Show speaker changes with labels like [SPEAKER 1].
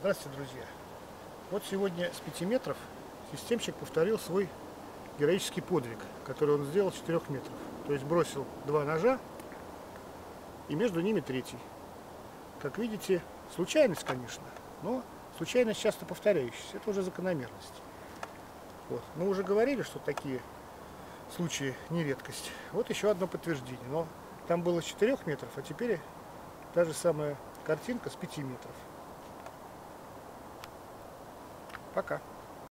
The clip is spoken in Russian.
[SPEAKER 1] Здравствуйте, друзья! Вот сегодня с 5 метров системщик повторил свой героический подвиг, который он сделал с 4 метров. То есть бросил два ножа и между ними третий. Как видите, случайность, конечно, но случайность часто повторяющаяся. Это уже закономерность. Вот. Мы уже говорили, что такие случаи не редкость. Вот еще одно подтверждение. Но там было с 4 метров, а теперь та же самая картинка с 5 метров. Пока.